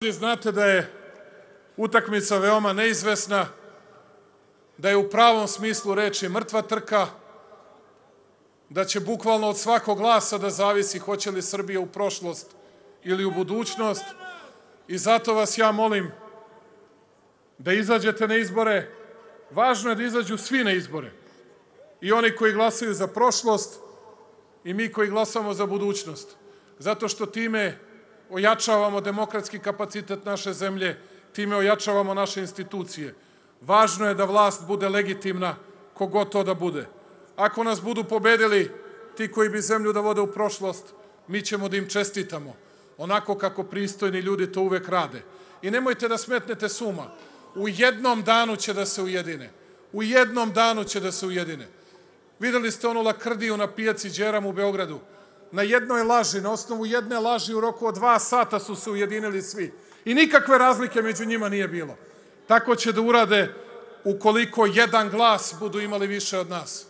Znate da je utakmica veoma neizvesna, da je u pravom smislu reči mrtva trka, da će bukvalno od svakog glasa da zavisi hoće li Srbija u prošlost ili u budućnost i zato vas ja molim da izađete na izbore. Važno je da izađu svi na izbore. I oni koji glasaju za prošlost i mi koji glasamo za budućnost. Zato što time ojačavamo demokratski kapacitet naše zemlje, time ojačavamo naše institucije. Važno je da vlast bude legitimna, kogod to da bude. Ako nas budu pobedili ti koji bi zemlju da vode u prošlost, mi ćemo da im čestitamo, onako kako pristojni ljudi to uvek rade. I nemojte da smetnete suma, u jednom danu će da se ujedine. U jednom danu će da se ujedine. Videli ste onu lakrdiju na pijaci Đeram u Beogradu na jednoj laži, na osnovu jedne laži u roku od dva sata su se ujedinili svi. I nikakve razlike među njima nije bilo. Tako će da urade ukoliko jedan glas budu imali više od nas.